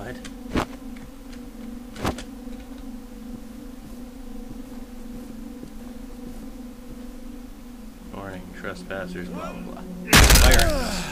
occupied. Warning, trespassers, blah blah blah. Fire!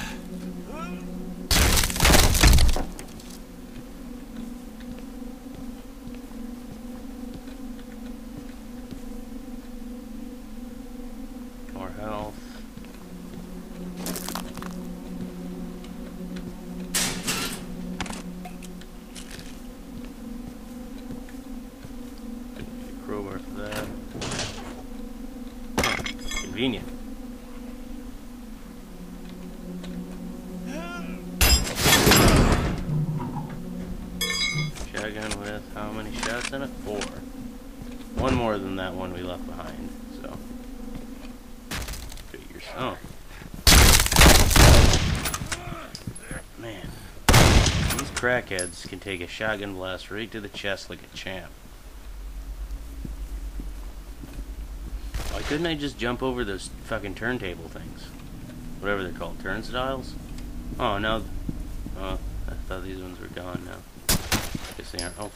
In it? Four. One more than that one we left behind, so. Figures. Oh. Man. These crackheads can take a shotgun blast right to the chest like a champ. Why couldn't I just jump over those fucking turntable things? Whatever they're called, turnstiles? Oh, no. Oh, I thought these ones were gone now. Oh.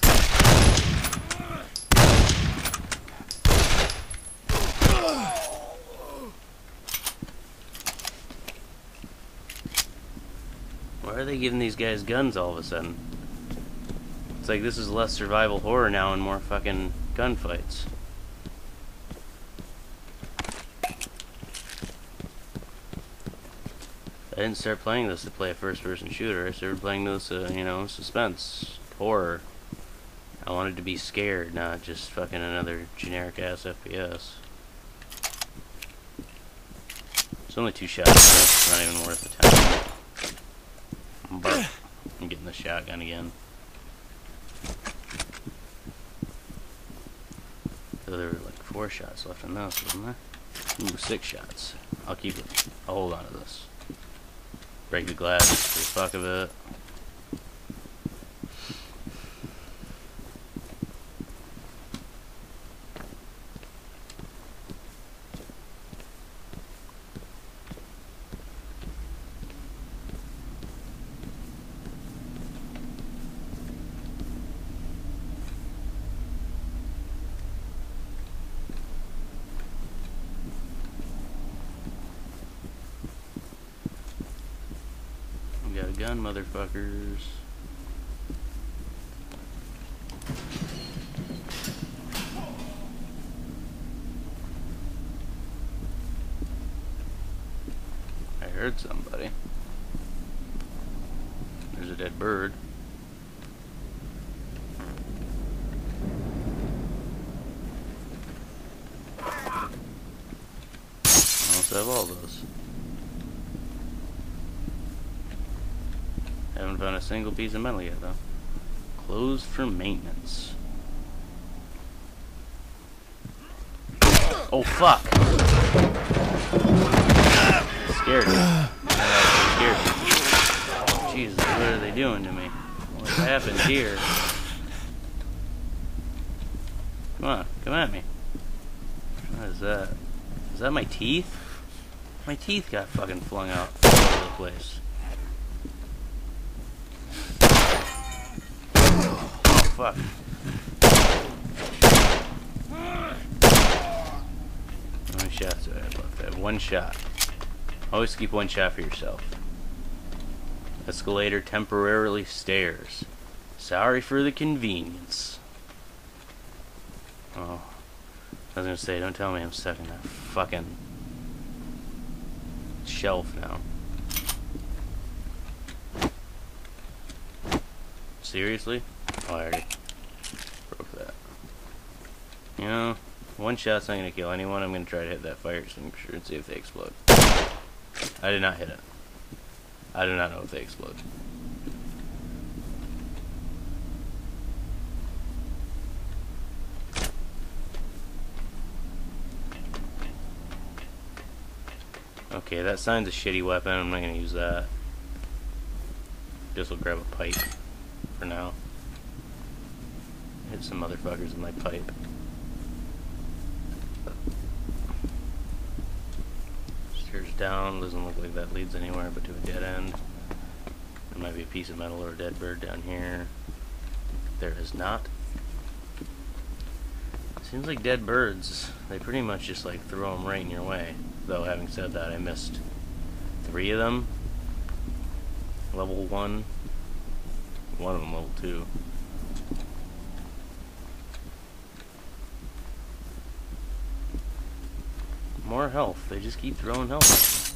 Why are they giving these guys guns all of a sudden? It's like this is less survival horror now and more fucking gunfights. I didn't start playing this to play a first-person shooter. I started playing this, uh, you know, suspense, horror. I wanted to be scared, not just fucking another generic-ass FPS. It's only two shots, it's not even worth the time. But I'm getting the shotgun again. So there were like four shots left in this, wasn't there? Ooh, six shots. I'll keep it. I'll hold on to this. Break the glass for the fuck of it. Gun, motherfuckers. I heard somebody. There's a dead bird. I also have all those. Haven't found a single piece of metal yet, though. Closed for maintenance. Oh, fuck! Scared me. Scared me. Jesus, what are they doing to me? What happened here? Come on, come at me. What is that? Is that my teeth? My teeth got fucking flung out all over the place. Fuck. How many shots do I have left? I have one shot. Always keep one shot for yourself. Escalator temporarily stairs. Sorry for the convenience. Oh. I was gonna say, don't tell me I'm stuck in that fucking shelf now. Seriously? Oh, I already. You know, one shot's not gonna kill anyone. I'm gonna try to hit that fire extinguisher and see if they explode. I did not hit it. I do not know if they explode. Okay, that sign's a shitty weapon. I'm not gonna use that. Just will grab a pipe for now. Hit some motherfuckers with my pipe. Stairs down, doesn't look like that leads anywhere but to a dead end. There might be a piece of metal or a dead bird down here. There is not. Seems like dead birds, they pretty much just like throw them right in your way. though, having said that, I missed three of them. Level 1. One of them level 2. More health. They just keep throwing health.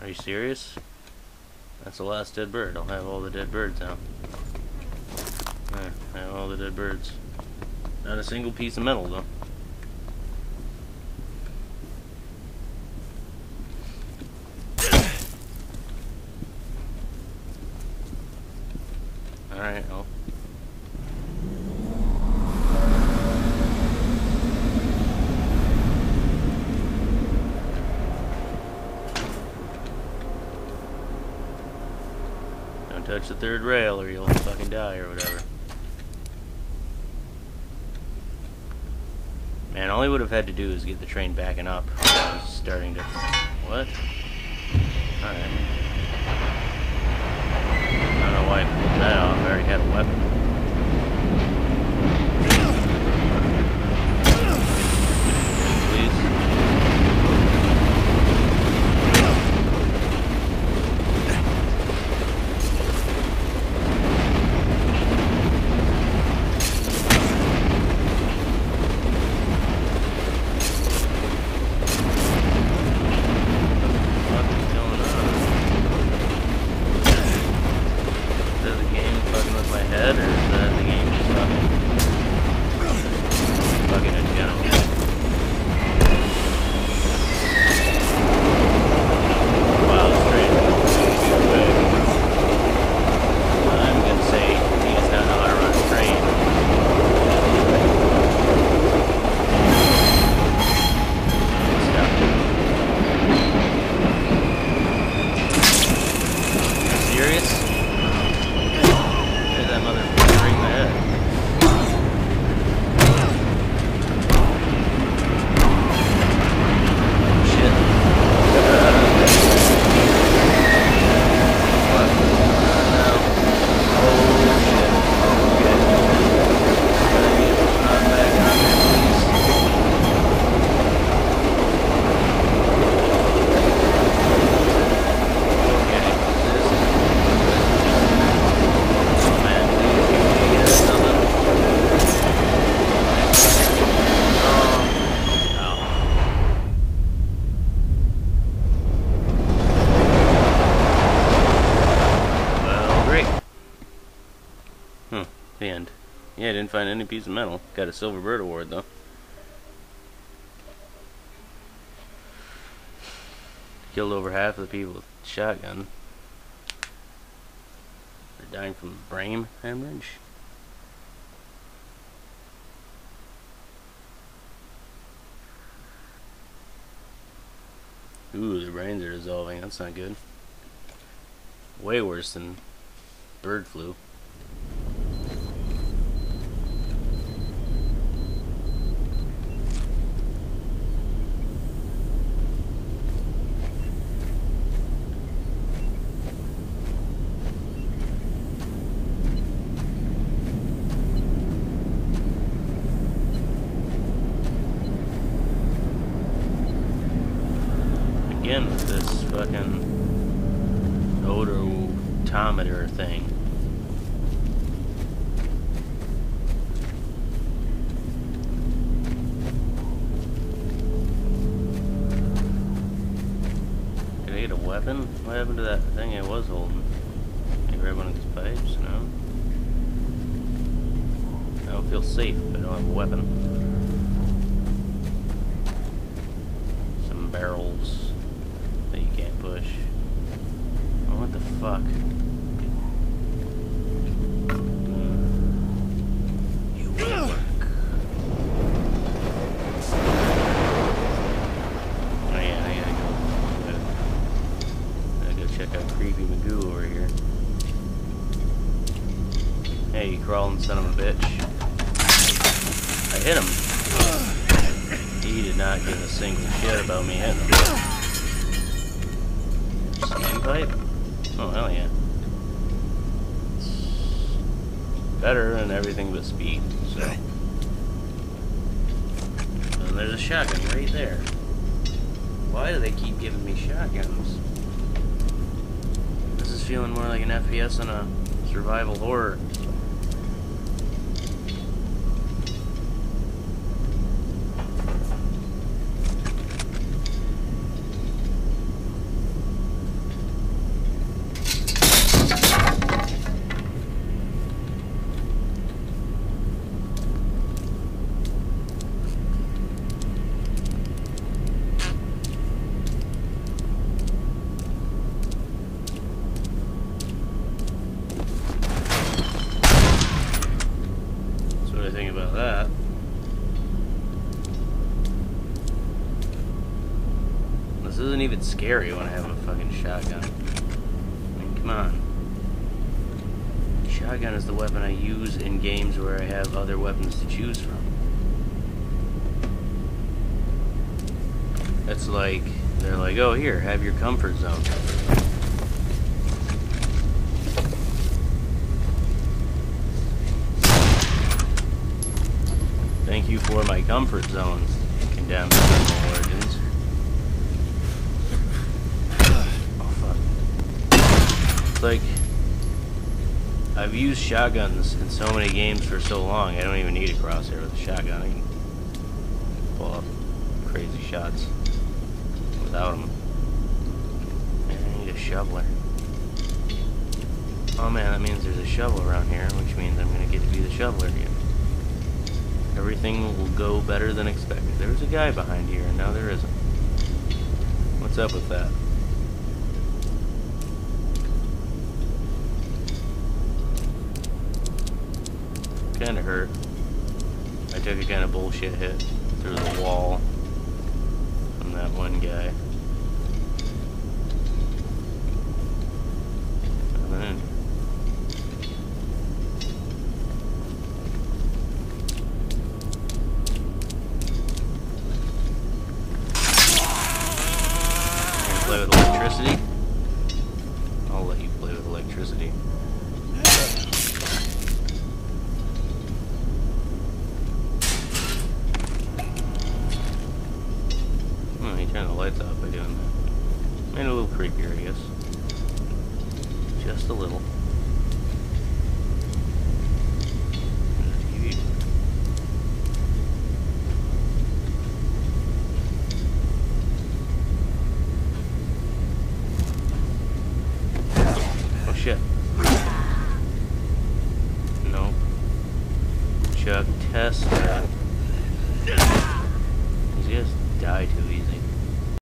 Are you serious? That's the last dead bird. I'll have all the dead birds now. I have all the dead birds. Not a single piece of metal, though. Alright, I'll Don't touch the third rail or you'll fucking die or whatever. Man, all he would have had to do is get the train backing up. I was starting to... What? Alright. I don't know why I pulled that off. I already had a weapon. Please. What is going on? Is that the game fucking with my head, or is that the game just fucking... fucking in general? Wow, this train is too big. I'm gonna say he does not know how to run a train. Stop. Serious? There's that motherfucker right in the head. Shit. What? No. Oh shit. Okay. Gotta get uh, back on there, please. Okay. This Oh man, please give me uh, something. Oh. Ow. Well, great. Hmm, Yeah, I didn't find any piece of metal. Got a Silver Bird Award, though. Killed over half of the people with shotgun. They're dying from brain hemorrhage. Ooh, their brains are dissolving. That's not good. Way worse than bird flu. Again with this fucking odometer thing. Did I get a weapon? What happened to that thing I was holding? I grab one of these pipes? No. I don't feel safe if I don't have a weapon. Some barrels you. Oh, what the fuck? You will work. Oh, I gotta go. Gotta, gotta go check out Creepy Magoo over here. Hey, you crawling son of a bitch. I hit him. He did not give a single shit about me hitting him. Sand pipe? Oh, hell yeah. Better than everything but speed, so. and oh, there's a shotgun right there. Why do they keep giving me shotguns? This is feeling more like an FPS than a survival horror. That's what I think about that. This isn't even scary when I have a fucking shotgun. I mean, come on. Shotgun is the weapon I use in games where I have other weapons to choose from. That's like, they're like, oh, here, have your comfort zone. Thank you for my comfort zone, condemned criminal origins. Oh fuck. It's like I've used shotguns in so many games for so long, I don't even need a crosshair with a shotgun. I can pull off crazy shots without them. I need a shoveler. Oh man, that means there's a shovel around here, which means I'm gonna get to be the shoveler again. Everything will go better than expected. There was a guy behind here, and now there isn't. What's up with that? Kinda hurt. I took a kinda bullshit hit through the wall from that one guy. And then You play with electricity? I'll let you play with electricity. Oh, he turned the lights off by doing that. Made it a little creepier, I guess. Just a little.